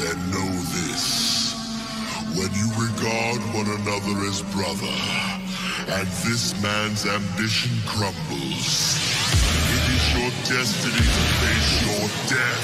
this. When you regard one another as brother, and this man's ambition crumbles, it is your destiny to face your death.